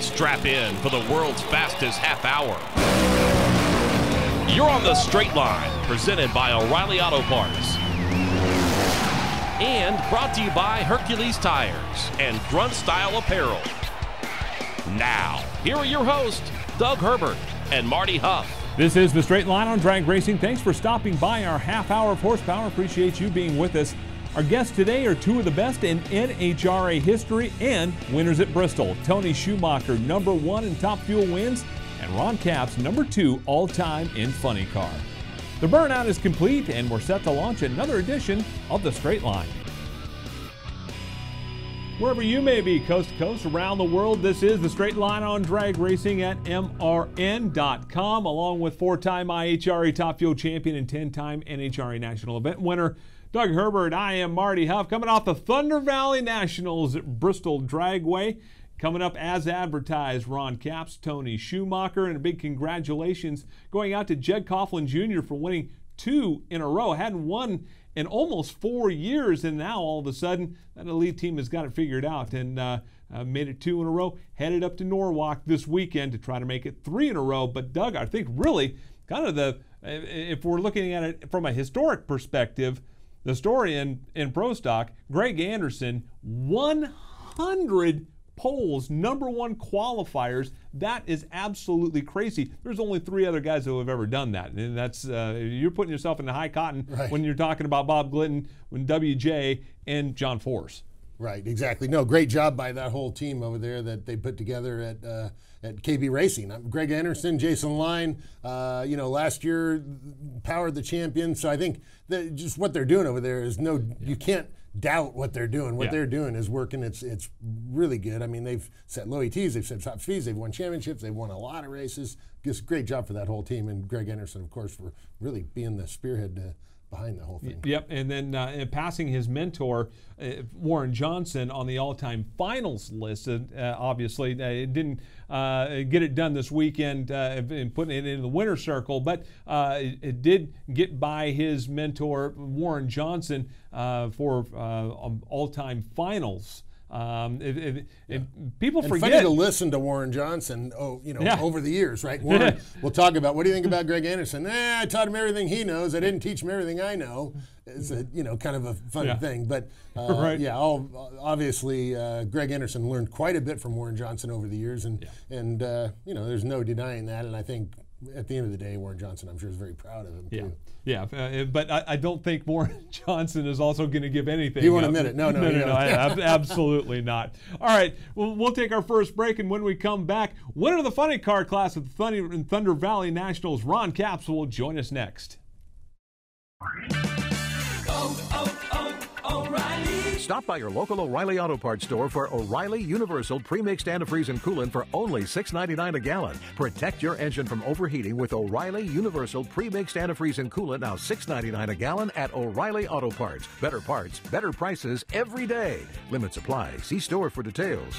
Strap in for the world's fastest half hour. You're on the straight line, presented by O'Reilly Auto Parts. And brought to you by Hercules Tires and Grunt Style Apparel. Now, here are your hosts, Doug Herbert and Marty Hough. This is the Straight Line on Drag Racing. Thanks for stopping by our half hour of horsepower. Appreciate you being with us. Our guests today are two of the best in NHRA history and winners at Bristol. Tony Schumacher, number one in top fuel wins, and Ron Capps, number two all time in funny car. The burnout is complete, and we're set to launch another edition of the Straight Line. Wherever you may be, coast to coast, around the world, this is the Straight Line on Drag Racing at MRN.com, along with four time IHRA Top Fuel Champion and 10 time NHRA National Event winner. Doug Herbert, I am Marty Hough, coming off the Thunder Valley Nationals at Bristol Dragway. Coming up as advertised, Ron Capps, Tony Schumacher, and a big congratulations going out to Jeg Coughlin Jr. for winning two in a row. Hadn't won in almost four years, and now all of a sudden that elite team has got it figured out and uh, uh, made it two in a row. Headed up to Norwalk this weekend to try to make it three in a row. But Doug, I think really kind of the if we're looking at it from a historic perspective, the story in in Pro Stock, Greg Anderson, 100 poles, number one qualifiers. That is absolutely crazy. There's only three other guys who have ever done that, and that's uh, you're putting yourself in the high cotton Right. when you're talking about Bob Glidden, when WJ, and John Force. Right, exactly. No, great job by that whole team over there that they put together at uh, at KB Racing. Uh, Greg Anderson, Jason Line, uh, you know, last year powered the champion. So I think that just what they're doing over there is no, you can't doubt what they're doing. What Yeah. they're doing is working. It's it's really good. I mean, they've set low ETs, they've set top speeds, they've won championships, they've won a lot of races. Just great job for that whole team and Greg Anderson, of course, for really being the spearhead uh, behind the whole thing. Yep, and then uh, passing his mentor uh, Warren Johnson on the all-time finals list. Uh, obviously, uh, it didn't uh, get it done this weekend uh, and putting it in the winner circle, but uh, it, it did get by his mentor Warren Johnson uh, for uh, um, all-time finals. Um, if, if, if people And forget, funny to listen to Warren Johnson. Oh, you know, Yeah. over the years, right? Warren, we'll talk about what do you think about Greg Anderson? Eh, I taught him everything he knows. I didn't teach him everything I know. It's a you know kind of a funny Yeah. thing, but uh, Right. yeah, all, obviously uh, Greg Anderson learned quite a bit from Warren Johnson over the years, and and uh, you know there's no denying that. And I think at the end of the day, Warren Johnson, I'm sure, is very proud of him Yeah, too. yeah, uh, but I, I don't think Warren Johnson is also going to give anything. He won't up. admit it. No, no, no, he no, no won't. ab- absolutely not. All right, well, we'll take our first break, and when we come back, winner of the funny car class at the Thunder, Thunder Valley Nationals, Ron Capps, will join us next. Stop by your local O'Reilly Auto Parts store for O'Reilly Universal Premixed Antifreeze and Coolant for only $6.99 a gallon. Protect your engine from overheating with O'Reilly Universal Premixed Antifreeze and Coolant now $6.99 a gallon at O'Reilly Auto Parts. Better parts, better prices every day. Limits apply. See store for details.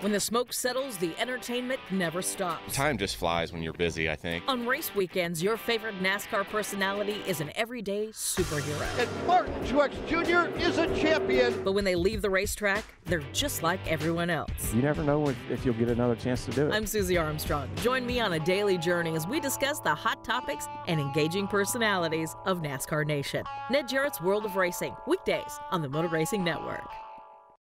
When the smoke settles, the entertainment never stops. Time just flies when you're busy, I think. On race weekends, your favorite NASCAR personality is an everyday superhero. And Martin Truex Jr. is a champion. But when they leave the racetrack, they're just like everyone else. You never know if, if you'll get another chance to do it. I'm Susie Armstrong. Join me on a daily journey as we discuss the hot topics and engaging personalities of NASCAR Nation. Ned Jarrett's World of Racing, weekdays on the Motor Racing Network.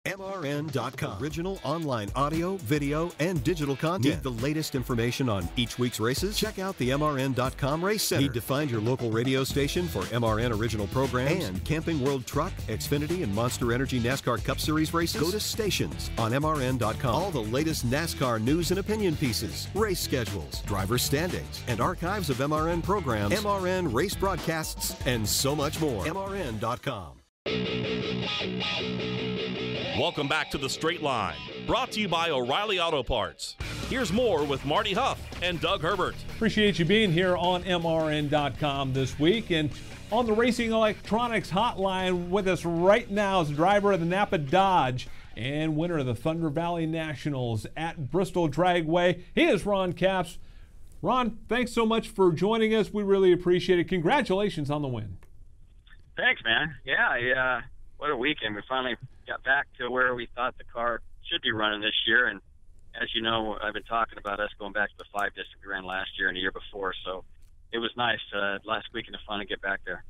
MRN.com. Original online audio, video, and digital content. Need the latest information on each week's races? Check out the MRN.com Race Center. Need to find your local radio station for MRN original programs and Camping World Truck, Xfinity, and Monster Energy NASCAR Cup Series races? Go to stations on MRN.com. All the latest NASCAR news and opinion pieces, race schedules, driver standings, and archives of MRN programs, MRN race broadcasts, and so much more. MRN.com. Welcome back to the Straight Line, brought to you by O'Reilly Auto Parts. Here's more with Marty Hough and Doug Herbert. Appreciate you being here on MRN.com this week. And on the Racing Electronics Hotline with us right now is driver of the Napa Dodge and winner of the Thunder Valley Nationals at Bristol Dragway. He is Ron Capps. Ron, thanks so much for joining us. We really appreciate it. Congratulations on the win. Thanks, man. Yeah, yeah. Uh, what a weekend. We finally got back to where we thought the car should be running this year. And as you know, I've been talking about us going back to the five disc we ran last year and the year before. So it was nice uh, last weekend of fun to get back there.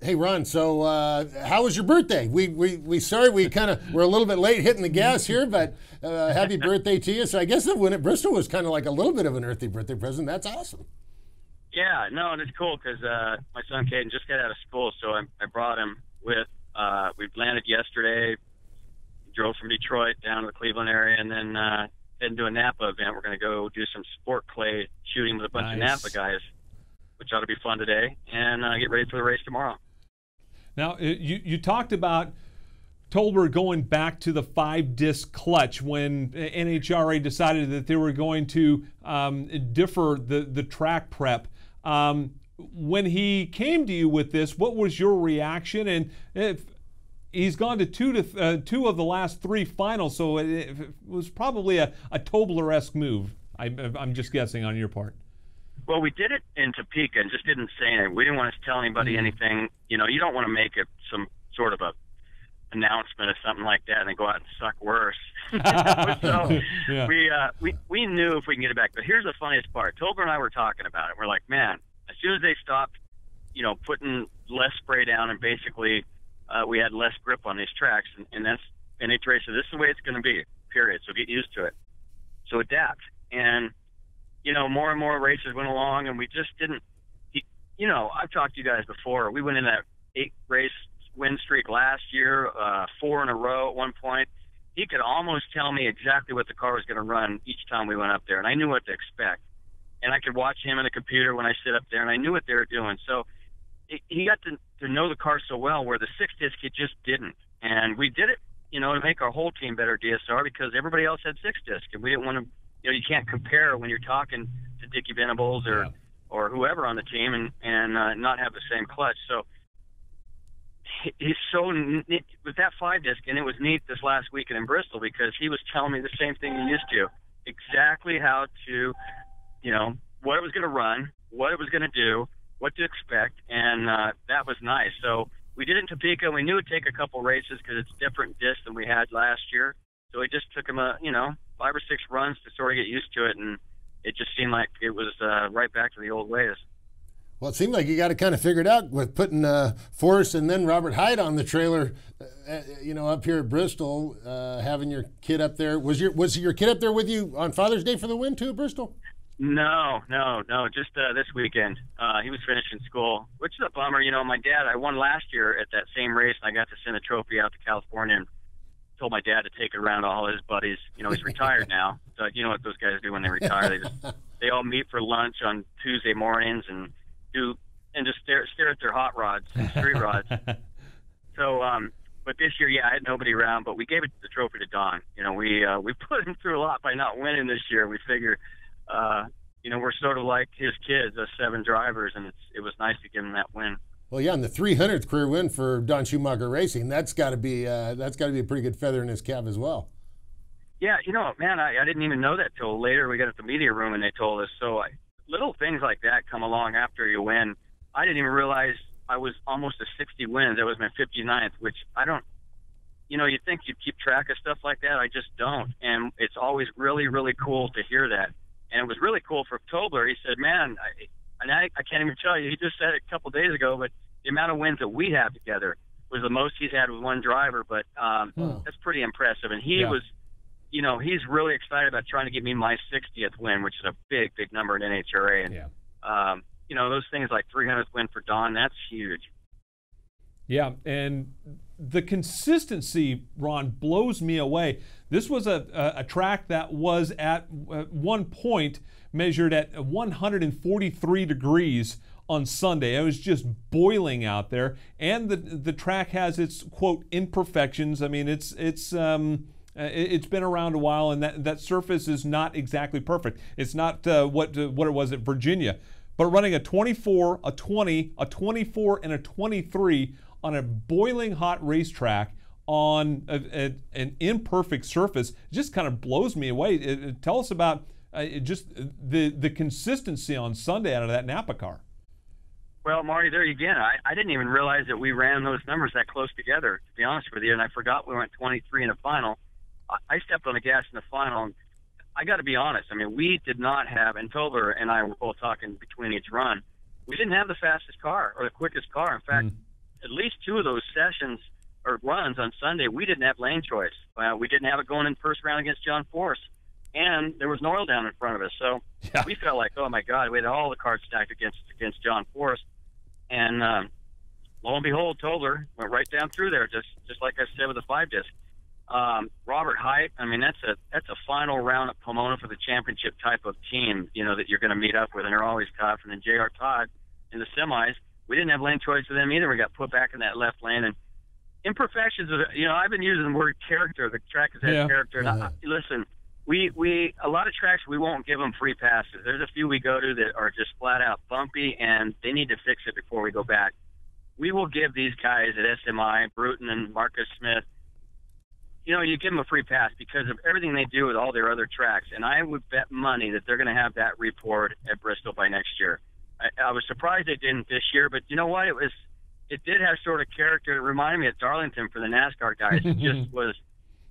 Hey Ron, so uh, how was your birthday? We we we sorry we kind of were a little bit late hitting the gas here, but uh, happy birthday to you. So I guess the win at Bristol was kind of like a little bit of an earthly birthday present. That's awesome. Yeah, no, and it's cool because uh, my son Caden just got out of school, so I, I brought him with. Uh, we landed yesterday, drove from Detroit down to the Cleveland area, and then uh, heading to a Napa event. We're going to go do some sport clay shooting with a bunch Nice. of Napa guys, which ought to be fun today, and uh, get ready for the race tomorrow. Now, uh, you, you talked about Tobler going back to the five disc clutch when NHRA decided that they were going to um, differ the, the track prep. Um, when he came to you with this, what was your reaction? And if he's gone to two to uh, two of the last three finals, so it, it was probably a, a Tobler-esque move. I, I'm just guessing on your part. Well, we did it in Topeka and just didn't say anything. We didn't want to tell anybody anything. You know, you don't want to make it some sort of a announcement or something like that and then go out and suck worse. so Yeah. we uh, we we knew if we can get it back. But here's the funniest part. Tobler and I were talking about it. We're like, man, soon as they stopped, you know, putting less spray down and basically uh, we had less grip on these tracks, and, and that's and they said this is the way it's going to be. Period. So get used to it. So adapt. And you know, more and more races went along, and we just didn't. You know, I've talked to you guys before. We went in that eight race win streak last year, uh, four in a row at one point. He could almost tell me exactly what the car was going to run each time we went up there, and I knew what to expect. And I could watch him on the computer when I sit up there, and I knew what they were doing. So he- he got to, to know the car so well, where the six disc he just didn't. And we did it, you know, to make our whole team better DSR because everybody else had six disc, and we didn't want to. You know, you can't compare when you're talking to Dickie Venables or or whoever on the team and and uh, not have the same clutch. So he's so neat with that five disc, and it was neat this last weekend in Bristol because he was telling me the same thing he used to, exactly how to, you know, what it was going to run, what it was going to do, what to expect, and uh, that was nice. So we did it in Topeka. We knew it'd take a couple races because it's different disc than we had last year. So it just took him a, you know, five or six runs to sort of get used to it, and it just seemed like it was uh, right back to the old ways. Well, it seemed like you got it kind of figured out with putting uh, Force and then Robert Hight on the trailer. Uh, you know, up here at Bristol, uh, having your kid up there. Was your was your kid up there with you on Father's Day for the win too Bristol? No, no, no. Just uh, this weekend. Uh, he was finishing school, which is a bummer. You know, my dad. I won last year at that same race, and I got to send a trophy out to California and told my dad to take it around to all his buddies. You know, he's retired now. So you know what those guys do when they retire? They just they all meet for lunch on Tuesday mornings and do and just stare stare at their hot rods, and street rods. So, um, but this year, yeah, I had nobody around, but we gave it the trophy to Don. You know, we uh, we put him through a lot by not winning this year. We figure, uh, you know, we're sort of like his kids, us seven drivers, and it's it was nice to give him that win. Well, yeah, and the 300th career win for Don Schumacher Racing. That's got to be uh, that's got to be a pretty good feather in his cap as well. Yeah, you know, man, I, I didn't even know that till later. We got at the media room and they told us. So I, little things like that come along after you win. I didn't even realize I was almost to 60 wins. That was my 59th, which I don't. You know, you think you keep track of stuff like that. I just don't, and it's always really, really cool to hear that. And it was really cool for Tobler. He said, "Man, I, and I, I can't even tell you. He just said it a couple days ago, but the amount of wins that we have together was the most he's had with one driver. But um, that's pretty impressive. And he Yeah. was, you know, he's really excited about trying to get me my 60th win, which is a big, big number in NHRA. And Yeah. um, you know, those things like 300th win for Don, that's huge. Yeah, and the consistency, Ron, blows me away. This was a, a, a track that was at one point measured at 143 degrees on Sunday. It was just boiling out there, and the the track has its quote imperfections. I mean, it's it's um, uh, it- it's been around a while, and that that surface is not exactly perfect. It's not uh, what uh, what it was at Virginia, but running a 24, a 20, a 24, and a 23 on a boiling hot racetrack on a, a- an imperfect surface just kind of blows me away. It- it- tell us about uh, it just the the consistency on Sunday out of that Napa car. Well, Marty, there you again. I, I didn't even realize that we ran those numbers that close together. To be honest with you, and I forgot we went 23 in the final. I, I stepped on the gas in the final, and I got to be honest. I mean, we did not have, and Tobler and I were both talking between each run. We didn't have the fastest car or the quickest car. In fact, mm. At least two of those sessions or runs on Sunday, we didn't have lane choice. Uh, we didn't have it going in first round against John Force, and there was no oil down in front of us. So yeah. we felt like, oh my God, we had all the cards stacked against against John Force, and um, lo and behold, Tobler went right down through there, just just like I said with the five disc. Um, Robert Hight, I mean that's a that's a final round at Pomona for the championship type of team, you know that you're going to meet up with, and they're always tough. And then J.R. Todd in the semis, we didn't have lane choice for them either. We got put back in that left lane, and imperfections. You know, I've been using the word character. The track has had yeah. character. And I, listen, we we a lot of tracks we won't give them free passes. There's a few we go to that are just flat out bumpy, and they need to fix it before we go back. We will give these guys at SMI, Bruton and Marcus Smith. You know, you give them a free pass because of everything they do with all their other tracks, and I would bet money that they're going to have that report at Bristol by next year. I, I was surprised they didn't this year, but you know what? It was it did have sort of character. It reminded me of Darlington for the NASCAR guys. It just was.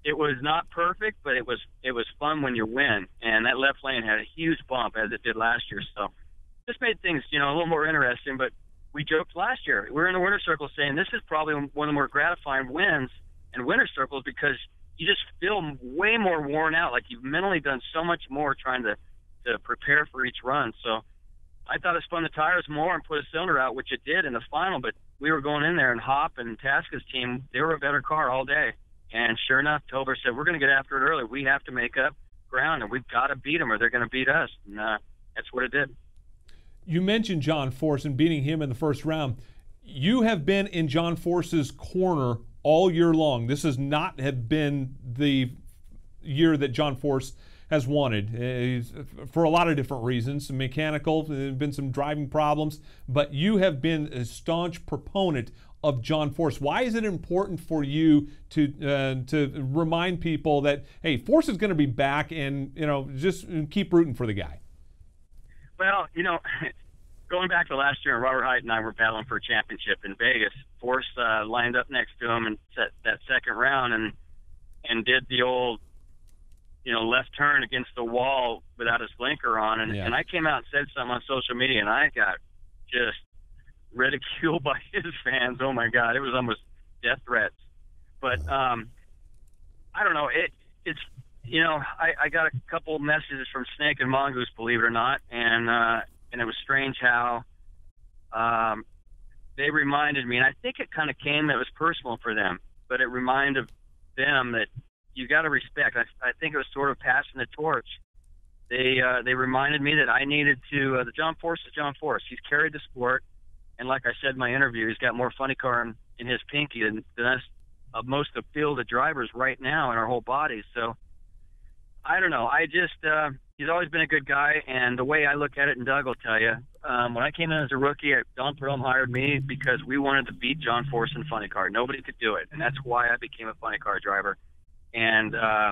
It was not perfect, but it was it was fun when you win. And that left lane had a huge bump as it did last year. So this made things you know a little more interesting. But we joked last year. We were in the winner circle saying this is probably one of the more gratifying wins in winner circles because you just feel way more worn out. Like you've mentally done so much more trying to to prepare for each run. So I thought it spun the tires more and put a cylinder out, which it did in the final. But we were going in there, and Hop and Tasca's team, they were a better car all day. And sure enough, Tobler said, "We're going to get after it early. We have to make up ground, and we've got to beat them, or they're going to beat us." And uh, that's what it did. You mentioned John Force and beating him in the first round. You have been in John Force's corner all year long. This has not have been the year that John Force has wanted uh, for a lot of different reasons. Some mechanical, there have been some driving problems, but you have been a staunch proponent of John Force. Why is it important for you to uh, to remind people that hey, Force is going to be back, and you know just keep rooting for the guy? Well, you know. Going back to last year, Robert Hight and I were battling for a championship in Vegas. Force uh, lined up next to him and set that second round and and did the old you know, left turn against the wall without his blinker on. And, yeah. and I came out and said something on social media, and I got just ridiculed by his fans. Oh my God, it was almost death threats. But um, I don't know. It it's you know I, I got a couple messages from Snake and Mongoose, believe it or not, and uh, and it was strange how um, they reminded me, and I think it kind of came. that was personal for them, but it reminded them that you got to respect. I, I think it was sort of passing the torch. They uh, they reminded me that I needed to. Uh, the John Force is John Force. He's carried the sport, and like I said in my interview, he's got more funny car in, in his pinky than, than us, uh, most of the field of drivers right now in our whole bodies. So I don't know. I just uh, he's always been a good guy, and the way I look at it, and Doug will tell you, um, when I came in as a rookie, Don Prudhomme hired me because we wanted to beat John Force in funny car. Nobody could do it, and that's why I became a funny car driver and uh,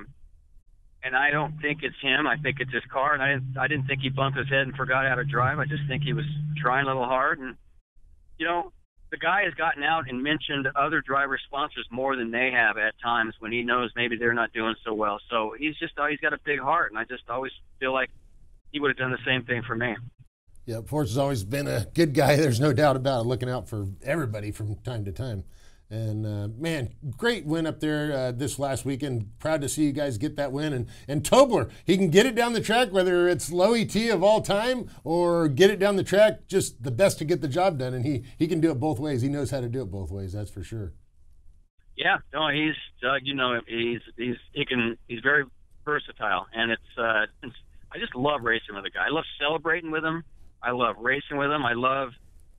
and I don't think it's him. I think it's his car, and I didn't I didn't think he bumped his head and forgot how to drive. I just think he was trying a little hard, and you know. The guy has gotten out and mentioned other driver sponsors more than they have at times when he knows maybe they're not doing so well. So he's just uh, he's got a big heart, and I just always feel like he would have done the same thing for me. Yeah, Force has always been a good guy. There's no doubt about it. Looking out for everybody from time to time. And uh, man, great win up there uh, this last weekend. Proud to see you guys get that win. And and Tobler, he can get it down the track, whether it's low ET of all time or get it down the track, just the best to get the job done. And he he can do it both ways. He knows how to do it both ways. That's for sure. Yeah, no, he's Doug. You know, he's he's he can he's very versatile, and it's uh, it's, I just love racing with the guy. I love celebrating with him. I love racing with him. I love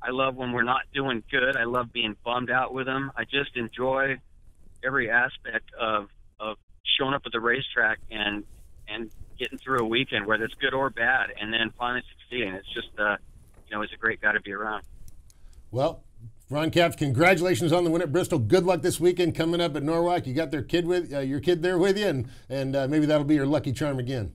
I love when we're not doing good. I love being bummed out with them. I just enjoy every aspect of of showing up at the racetrack and and getting through a weekend, whether it's good or bad, and then finally succeeding. It's just uh, you know, he's a great guy to be around. Well, Ron Capps, congratulations on the win at Bristol. Good luck this weekend coming up at Norwalk. You got their kid with uh, your kid there with you, and and uh, maybe that'll be your lucky charm again.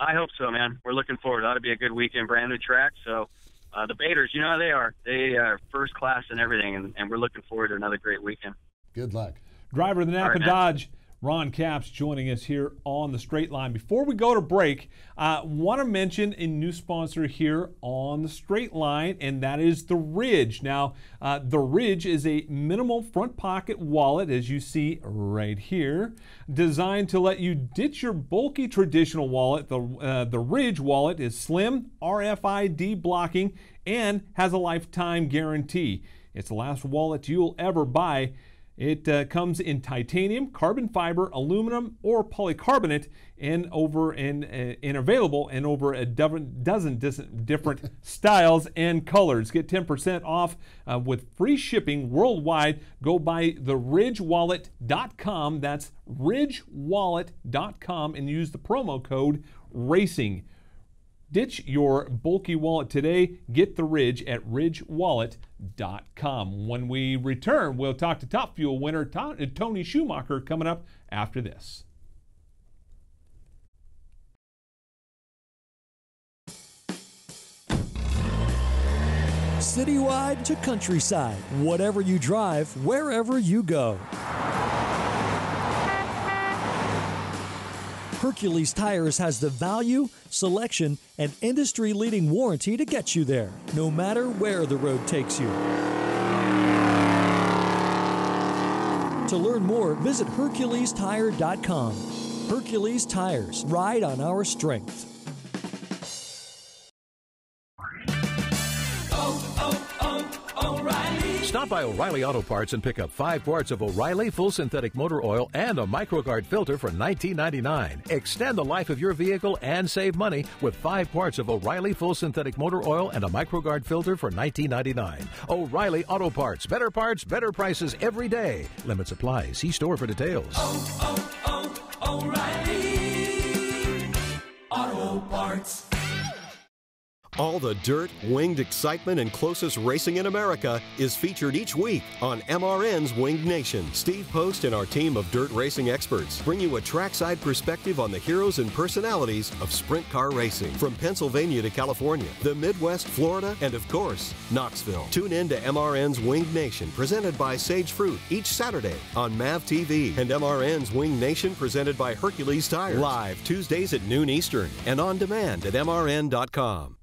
I hope so, man. We're looking forward. It ought to be a good weekend, brand new track. So uh, the Baders, you know how they are. They are first class and everything, and, and we're looking forward to another great weekend. Good luck. Driver of the Napa right, Dodge, Ron Capps, joining us here on the straight line. Before we go to break, I uh, want to mention a new sponsor here on the straight line, and that is the Ridge. Now, uh, the Ridge is a minimal front pocket wallet, as you see right here, designed to let you ditch your bulky traditional wallet. The, uh, the Ridge wallet is slim, RFID blocking, and has a lifetime guarantee. It's the last wallet you'll ever buy. It uh, comes in titanium, carbon fiber, aluminum, or polycarbonate, and over and, uh, and available in over a dozen different styles and colors. Get 10% off uh, with free shipping worldwide. Go by theridgewallet.com. That's ridgewallet.com and use the promo code RACING. Ditch your bulky wallet today. Get the Ridge at ridgewallet.com. When we return, we'll talk to Top Fuel winner uh, Tony Schumacher coming up after this. Citywide to countryside, whatever you drive, wherever you go. Hercules Tires has the value, selection, and industry leading warranty to get you there, no matter where the road takes you. To learn more, visit HerculesTire.com. Hercules Tires, ride on our strength. Stop by O'Reilly Auto Parts and pick up five quarts of O'Reilly full synthetic motor oil and a MicroGuard filter for $19.99. Extend the life of your vehicle and save money with five quarts of O'Reilly full synthetic motor oil and a MicroGuard filter for $19.99. O'Reilly Auto Parts. Better parts, better prices every day. Limits apply. See store for details. Oh, oh, oh, O'Reilly Auto Parts. All the dirt, winged excitement, and closest racing in America is featured each week on MRN's Winged Nation. Steve Post and our team of dirt racing experts bring you a trackside perspective on the heroes and personalities of sprint car racing from Pennsylvania to California, the Midwest, Florida, and of course, Knoxville. Tune in to MRN's Winged Nation presented by Sage Fruit each Saturday on MAV TV and MRN's Winged Nation presented by Hercules Tires live Tuesdays at noon Eastern and on demand at MRN.com.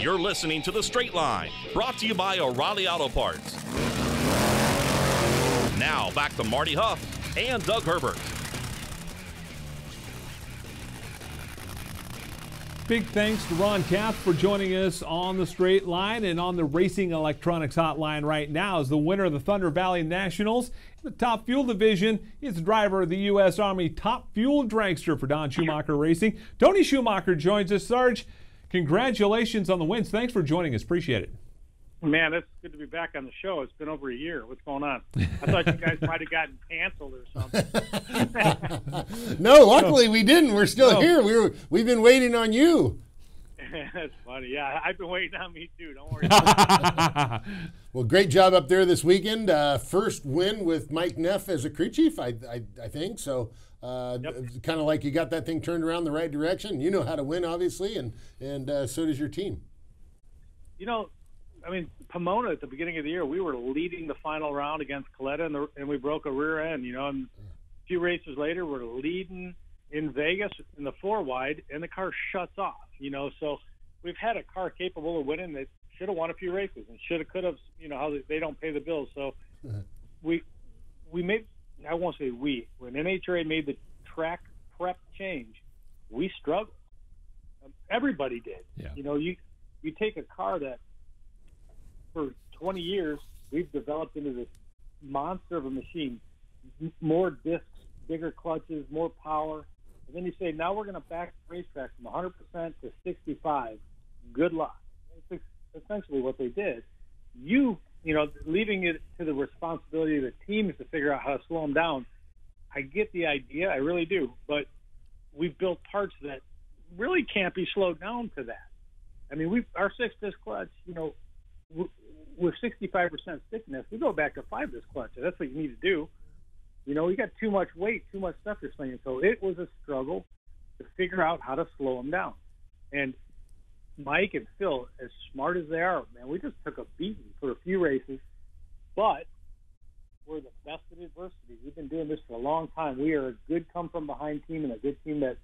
You're listening to The Straight Line, brought to you by O'Reilly Auto Parts. Now, back to Marty Hough and Doug Herbert. Big thanks to Ron Capps for joining us on the straight line and on the Racing Electronics Hotline right now. As the winner of the Thunder Valley Nationals in the Top Fuel Division is the driver of the U.S. Army Top Fuel Dragster for Don Schumacher Racing. Tony Schumacher joins us. Sarge, congratulations on the wins. Thanks for joining us. Appreciate it. Man, it's good to be back on the show. It's been over a year. What's going on? I thought you guys might have gotten canceled or something. no, luckily we didn't. We're still no. here. We were we've been waiting on you. That's funny. Yeah, I've been waiting on me too. Don't worry. well, great job up there this weekend. Uh, first win with Mike Neff as a crew chief, I I, I think so. Uh, yep. Kind of like you got that thing turned around the right direction. You know how to win, obviously, and and uh, so does your team. You know, I mean, Pomona at the beginning of the year, we were leading the final round against Kalitta, and, the, and we broke a rear end. You know, and a few races later, we're leading in Vegas in the four wide, and the car shuts off. You know, so we've had a car capable of winning that should have won a few races and should have, could have. You know, how they they don't pay the bills. So we we made. I won't say we. When NHRA made the track prep change, we struggled. Everybody did. Yeah. You know, you you take a car that for 20 years, we've developed into this monster of a machine. More discs, bigger clutches, more power. And then you say, now we're going to back the racetrack from 100% to 65. Good luck. It's essentially what they did. You, you know, leaving it to the responsibility of the teams to figure out how to slow them down. I get the idea, I really do, but we've built parts that really can't be slowed down to that. I mean, we our six disc clutch, you know, with 65% thickness, we go back to five disc clutch. That's what you need to do. You know, you got too much weight, too much stuff you're. So it was a struggle to figure out how to slow them down. And Mike and Phil, as smart as they are, man, we just took a beating for a few races, but we're the best at adversity. We've been doing this for a long time. We are a good come from behind team and a good team that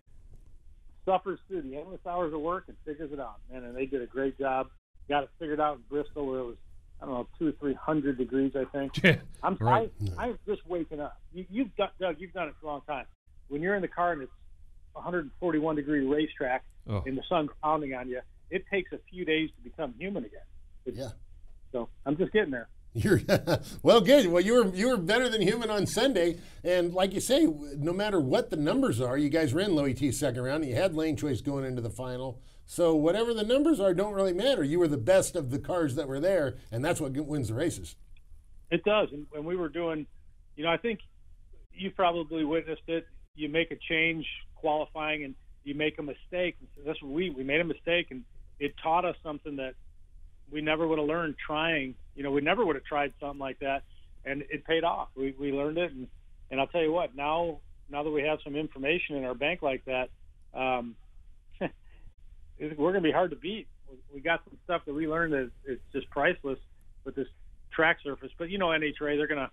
suffers through the endless hours of work and figures it out. Man, and they did a great job. Got it figured out in Bristol where it was I don't know two or three hundred degrees. I think. Yeah, I'm right. I, I'm just waking up. You, you've got Doug. You've done it for a long time. When you're in the car and it's 141 degree racetrack Oh. and the sun's pounding on you, it takes a few days to become human again. It's, Yeah. So I'm just getting there. You're well, good. Well, you were you were better than human on Sunday, and like you say, no matter what the numbers are, you guys ran low ET second round. And you had lane choice going into the final, so whatever the numbers are, don't really matter. You were the best of the cars that were there, and that's what wins the races. It does. And when we were doing, you know, I think you probably witnessed it. You make a change qualifying and you make a mistake. That's what we we made a mistake and it taught us something that we never would have learned trying. You know, we never would have tried something like that, and it paid off. We we learned it, and and I'll tell you what. Now now that we have some information in our bank like that, um, we're going to be hard to beat. We- got some stuff that we learned that it's just priceless with this track surface. But you know, NHRA, they're gonna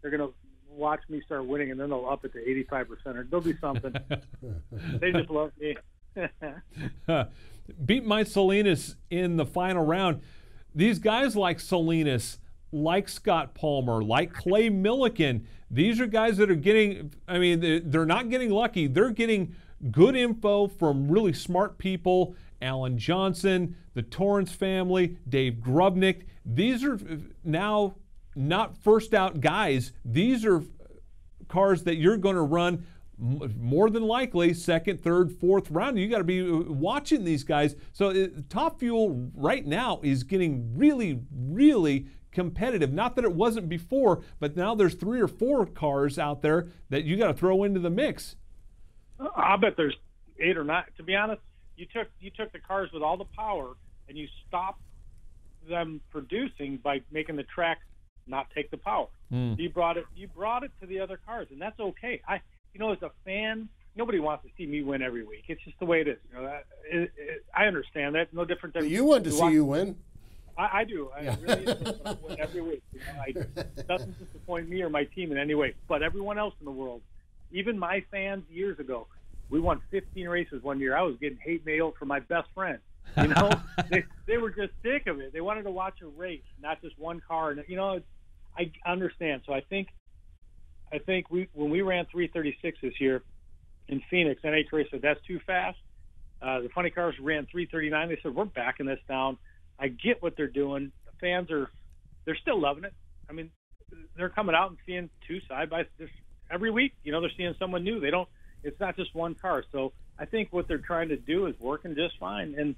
they're gonna watch me start winning, and then they'll up it to 85 percent, or they'll do something. they just love me. beat Mike Salinas in the final round. These guys like Salinas, like Scott Palmer, like Clay Millican, these are guys that are getting, I mean, they're not getting lucky. They're getting good info from really smart people. Alan Johnson, the Torrance family, Dave Grubnic. These are now not first out guys. These are cars that you're going to run more than likely second, third, fourth round. You got to be uh, watching these guys. So uh, Top Fuel right now is getting really, really competitive. Not that it wasn't before, but now there's three or four cars out there that you got to throw into the mix. I bet there's eight or nine. To be honest, you took you took the cars with all the power and you stopped them producing by making the track not take the power. Hmm. You brought it you brought it to the other cars, and that's okay. I you know as a fan, nobody wants to see me win every week. It's just the way it is. You know, that, it, it, I understand that. No different than You want to see watch- you win. I, I do. I really insist on winning every week. You know, I, it doesn't disappoint me or my team in any way, but everyone else in the world, even my fans years ago, we won 15 races one year. I was getting hate mail from my best friend. You know, they, they were just sick of it. They wanted to watch a race, not just one car. And you know, it's, I understand. So I think, I think we when we ran 336 this year in Phoenix, NHRA said that's too fast. Uh, the funny cars ran 339. They said we're backing this down. I get what they're doing. The fans are, they're still loving it. I mean, they're coming out and seeing two side by this every week. You know, they're seeing someone new. They don't. It's not just one car. So I think what they're trying to do is working just fine. And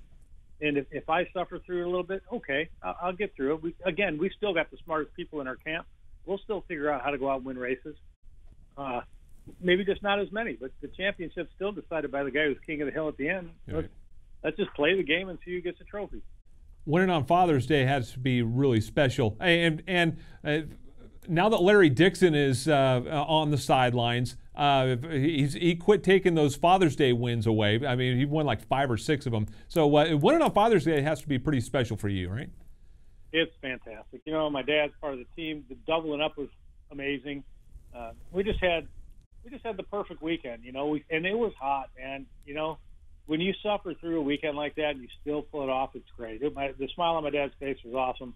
and if, if I suffer through it a little bit, okay, I'll, I'll get through it. We, again, we still got the smartest people in our camp. We'll still figure out how to go out and win races. Uh, maybe just not as many, but the championship's still decided by the guy who's king of the hill at the end. Let's, let's just play the game and see who gets a trophy. winning on Father's Day has to be really special. And and uh, now that Larry Dixon is uh, on the sidelines, uh, he quit taking those Father's Day wins away. I mean, he won like five or six of them. So uh, winning on Father's Day has to be pretty special for you, right? It's fantastic. You know, my dad's part of the team. The doubling up was amazing. Uh, we just had we just had the perfect weekend. You know, we, and it was hot, And You know, when you suffer through a weekend like that and you still pull it off, it's great. It, my, the smile on my dad's face was awesome.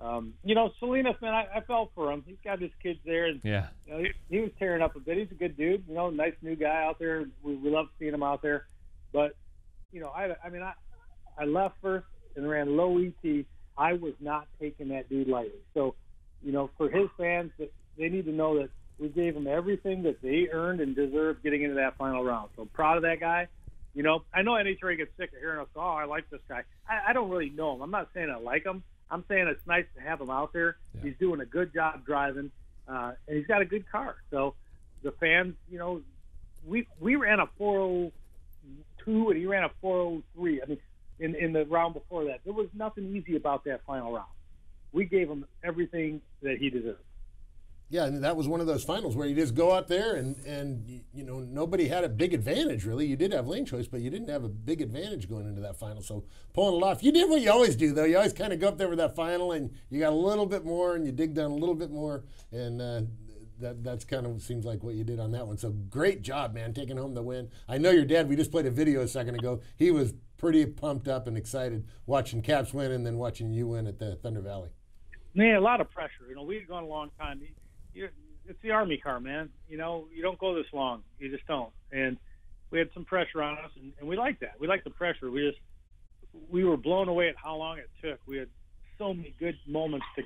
Um, you know, Salinas, man, I, I felt for him. He's got his kids there, and Yeah. you know, he, he was tearing up a bit. He's a good dude. You know, nice new guy out there. We, we love seeing him out there. But you know, I, I mean, I, I left first and ran low ET. I was not taking that dude lightly. So, you know, for his fans, that they need to know that we gave him everything that they earned and deserved getting into that final round. So proud of that guy. You know, I know NHRA gets sick of hearing us. Oh, I like this guy. I, I don't really know him. I'm not saying I like him. I'm saying it's nice to have him out there. He's doing a good job driving, uh, and he's got a good car. So the fans, you know, we we ran a 402 and he ran a 403. I mean, in in the round before that, there was nothing easy about that final round. We gave him everything that he deserved. Yeah, and that was one of those finals where you just go out there and and you, know nobody had a big advantage really. You did have lane choice, but you didn't have a big advantage going into that final. So pulling it off, you did what you always do though. You always kind of go up there with that final and you got a little bit more and you dig down a little bit more and. Uh, that that's kind of seems like what you did on that one. So great job, man, taking home the win. I know your dad. We just played a video a second ago. He was pretty pumped up and excited watching Capps win and then watching you win at the Thunder Valley. Man, a lot of pressure. You know, we've gone a long time. You're, it's the Army car, man. You know, you don't go this long. You just don't. And we had some pressure on us, and, and we like that. We like the pressure. We just we were blown away at how long it took. We had so many good moments to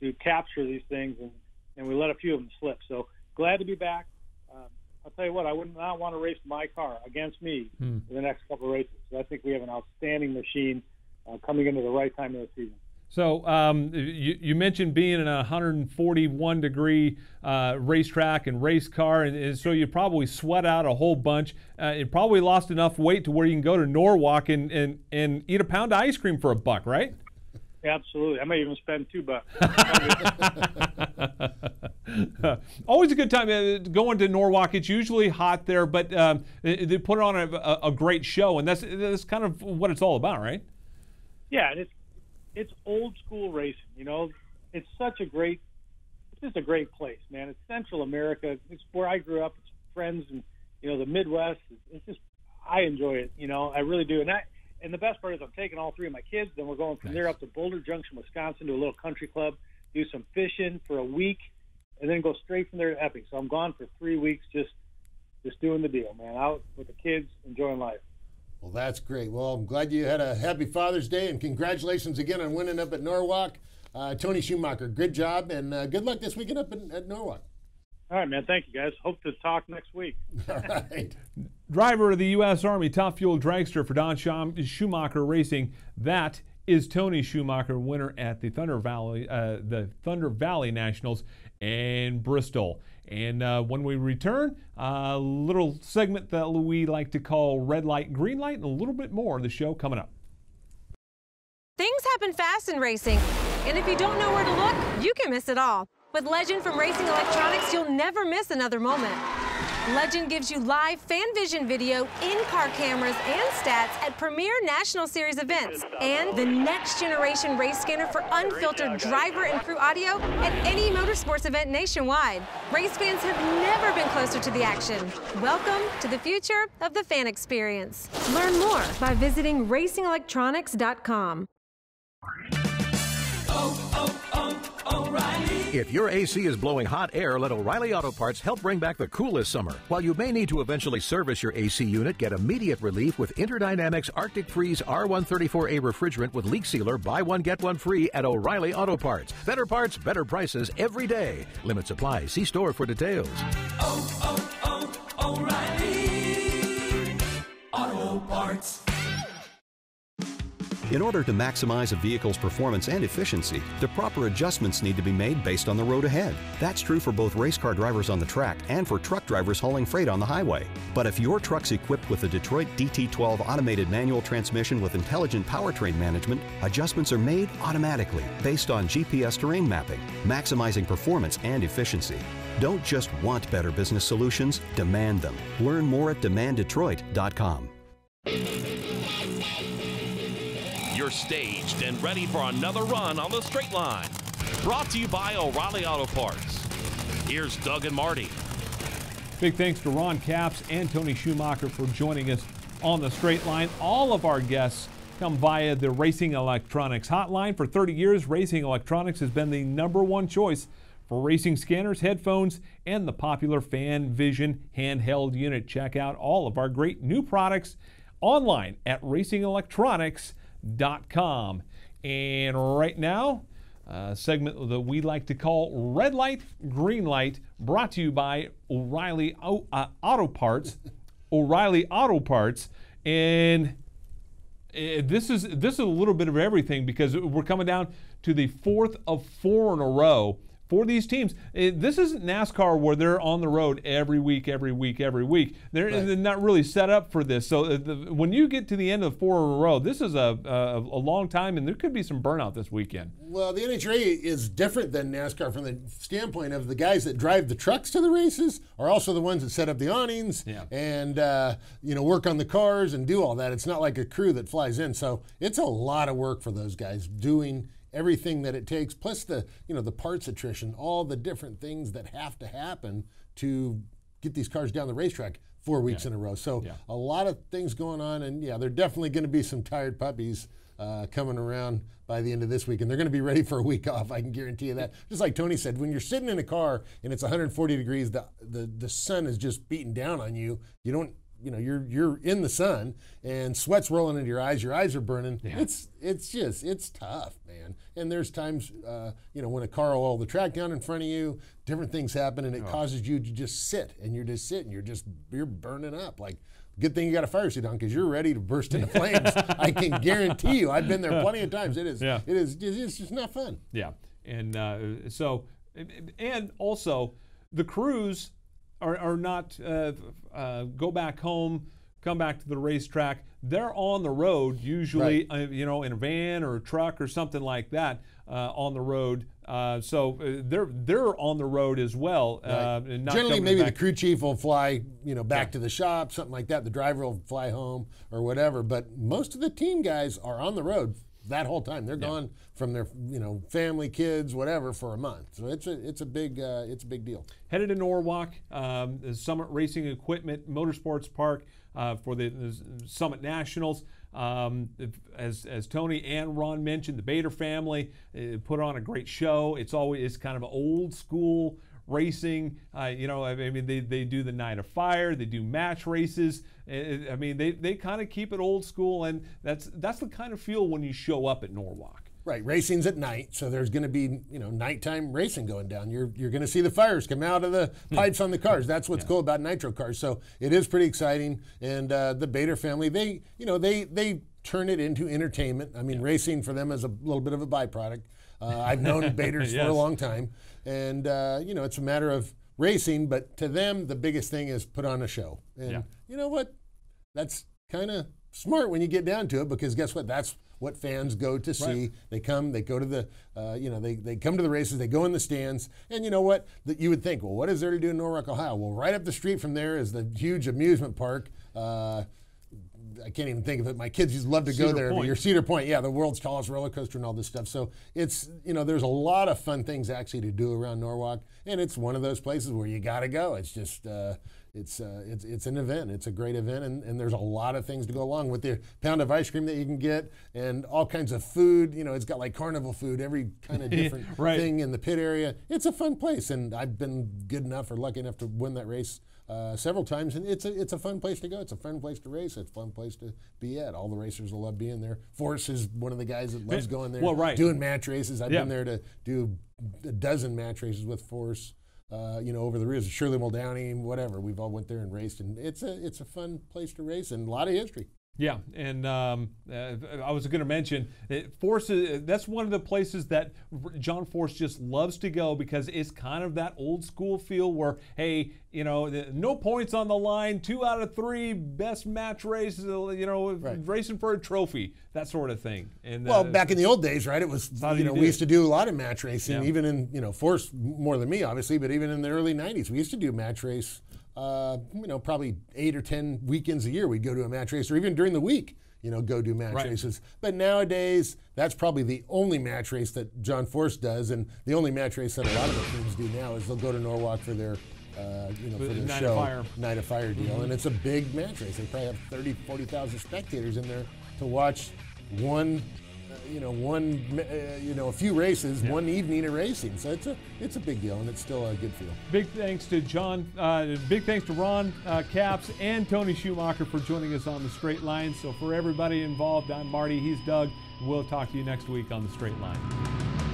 to capture these things, and and we let a few of them slip. So glad to be back. Um, I'll tell you what, I would not want to race my car against me hmm. in the next couple of races. So I think we have an outstanding machine uh, coming into the right time of the season. So um, you, you, mentioned being in a 141 degree uh, racetrack and race car, and, and, so you probably sweat out a whole bunch. Uh, you probably lost enough weight to where you can go to Norwalk and, and, and eat a pound of ice cream for a buck, right? Absolutely. I might even spend two bucks. Always a good time uh, going to Norwalk. It's usually hot there, but um, they put on a, a, great show, and that's that's kind of what it's all about, right? Yeah, it's it's old school racing. You know, it's such a great, it's just a great place, man. It's Central America. It's where I grew up. It's friends and you know the Midwest. It's just I enjoy it. You know, I really do, and I and the best part is I'm taking all three of my kids. Then we're going from nice. there up to Boulder Junction, Wisconsin, to a little country club, do some fishing for a week, and then go straight from there to Epping. So I'm gone for three weeks, just just doing the deal, man. Out with the kids, enjoying life. Well, that's great. Well, I'm glad you had a happy Father's Day, and congratulations again on winning up at Norwalk. Uh, Tony Schumacher, good job, and uh, good luck this weekend up in, at Norwalk. All right, man. Thank you, guys. Hope to talk next week. All right. Driver of the U.S. Army Top Fuel Dragster for Don Schumacher Racing. That is Tony Schumacher, winner at the Thunder Valley, uh, the Thunder Valley Nationals in Bristol. And uh, when we return, a little segment that we like to call Red Light, Green Light, and a little bit more of the show coming up. Things happen fast in racing, and if you don't know where to look, you can miss it all. With Legend from Racing Electronics, you'll never miss another moment. Legend gives you live fan vision video, in-car cameras, and stats at premier National Series events, and the next generation race scanner for unfiltered driver and crew audio at any motorsports event nationwide. Race fans have never been closer to the action. Welcome to the future of the fan experience. Learn more by visiting racingelectronics.com. Oh, oh, oh. If your AC is blowing hot air, let O'Reilly Auto Parts help bring back the coolest summer. While you may need to eventually service your AC unit, get immediate relief with Interdynamics Arctic Freeze R134A refrigerant with leak sealer. Buy one, get one free at O'Reilly Auto Parts. Better parts, better prices every day. Limit supply. See store for details. Oh, oh, oh, O'Reilly Auto Parts. In order to maximize a vehicle's performance and efficiency, the proper adjustments need to be made based on the road ahead. That's true for both race car drivers on the track and for truck drivers hauling freight on the highway. But if your truck's equipped with the Detroit DT12 automated manual transmission with intelligent powertrain management, adjustments are made automatically based on GPS terrain mapping, maximizing performance and efficiency. Don't just want better business solutions, demand them. Learn more at demanddetroit.com. You're staged and ready for another run on the straight line. Brought to you by O'Reilly Auto Parts. Here's Doug and Marty. Big thanks to Ron Capps and Tony Schumacher for joining us on the straight line. All of our guests come via the Racing Electronics hotline. For 30 years, Racing Electronics has been the number one choice for racing scanners, headphones, and the popular Fan Vision handheld unit. Check out all of our great new products online at Racing Electronics com. And right now, a segment that we like to call Red Light, Green Light, brought to you by O'Reilly uh, Auto Parts. O'Reilly Auto Parts. And uh, this is this is a little bit of everything because we're coming down to the fourth of four in a row for these teams. It, this isn't NASCAR where they're on the road every week, every week, every week. They're, Right. they're not really set up for this. So uh, the, when you get to the end of four in a row, this is a, a, a long time, and there could be some burnout this weekend. Well, the NHRA is different than NASCAR from the standpoint of the guys that drive the trucks to the races are also the ones that set up the awnings Yeah. and uh, you know work on the cars and do all that. It's not like a crew that flies in, so it's a lot of work for those guys doing everything that it takes, plus the you know the parts attrition, all the different things that have to happen to get these cars down the racetrack four weeks in a row. So a lot of things going on, and yeah, there are definitely going to be some tired puppies uh, coming around by the end of this week, and they're going to be ready for a week off. I can guarantee you that. Just like Tony said, when you're sitting in a car and it's 140 degrees, the the, the sun is just beating down on you. You don't. You know, you're you're in the sun and sweat's rolling into your eyes. Your eyes are burning. It's it's just it's tough, man. And there's times, uh, you know, when a car will roll the track down in front of you, different things happen, and it causes you to just sit, and you're just sitting. You're just you're burning up. Like, good thing you got a fire suit on because you're ready to burst into flames. I can guarantee you. I've been there plenty of times. It is. Yeah. It is. It's just not fun. Yeah, and uh, so, and also, the crews are, are not uh, uh, go back home, come back to the racetrack. They're on the road usually, uh, you know, in a van or a truck or something like that uh, on the road. Uh, so uh, they're they're on the road as well. Uh, not Generally, maybe back. the crew chief will fly, you know, back to the shop, something like that. The driver will fly home or whatever. But most of the team guys are on the road that whole time. They're gone from their, you know, family, kids, whatever, for a month. So it's a it's a big uh, it's a big deal. headed to Norwalk, um, the Summit Racing Equipment Motorsports Park uh, for the, the Summit Nationals. Um, as, as Tony and Ron mentioned, the Bader family uh, put on a great show. It's always it's kind of an old school racing. Uh, you know, I mean, they, they do the night of fire, they do match races. Uh, I mean, they, they kind of keep it old school, and that's that's the kind of feel when you show up at Norwalk. Right, racing's at night, so there's going to be you know nighttime racing going down. You're you're going to see the fires come out of the pipes on the cars. That's what's cool about nitro cars. So it is pretty exciting. And uh, the Bader family, they you know they they turn it into entertainment. I mean, racing for them is a little bit of a byproduct. Uh, I've known Baders for a long time, and uh, you know it's a matter of racing. But to them, the biggest thing is put on a show. And Yeah. you know what? That's kind of smart when you get down to it because guess what? That's what fans go to see. Right. They come, they go to the, uh, you know, they, they come to the races, they go in the stands, and you know what? That you would think, well, what is there to do in Norwalk, Ohio? Well, right up the street from there is the huge amusement park. Uh, I can't even think of it. My kids used to love to go there. Point. Your Cedar Point, yeah, the world's tallest roller coaster and all this stuff. So it's you know there's a lot of fun things actually to do around Norwalk, and it's one of those places where you got to go. It's just uh, it's uh, it's it's an event. It's a great event, and, and there's a lot of things to go along with the pound of ice cream that you can get, and all kinds of food. You know, it's got like carnival food, every kind of different Right. thing in the pit area. It's a fun place, and I've been good enough or lucky enough to win that race uh, several times, and it's a it's a fun place to go. It's a fun place to race. It's a fun place to be at. All the racers will love being there. Force is one of the guys that loves going there. Well, right. Doing match races. I've Yeah. been there to do a dozen match races with Force. Uh, you know, over the years, Shirley Muldowney, whatever. We've all went there and raced, and it's a it's a fun place to race and a lot of history. Yeah, and um, uh, I was going to mention it forces. That's one of the places that John Force just loves to go because it's kind of that old school feel where, hey, you know, no points on the line, two out of three, best match race, uh, you know, racing for a trophy, that sort of thing. And Well, uh, back in the old days, right? It was you know we used to do a lot of match racing, Yeah. even in you know Force more than me, obviously, but even in the early '90s, we used to do match race. Uh, you know, probably eight or ten weekends a year, we'd go to a match race, or even during the week, you know, go do match Right. races. But nowadays, that's probably the only match race that John Force does, and the only match race that a lot of the teams do now is they'll go to Norwalk for their. Uh, you know, for their Night of show, Fire. Night of Fire deal, Mhm. and it's a big match race. They probably have 30, 40,000 spectators in there to watch one you know, one, uh, you know, a few races, one evening of racing. So it's a, it's a big deal, and it's still a good feel. Big thanks to John. Uh, big thanks to Ron uh, Capps and Tony Schumacher for joining us on the Straight Line. So for everybody involved, I'm Marty. He's Doug. We'll talk to you next week on the Straight Line.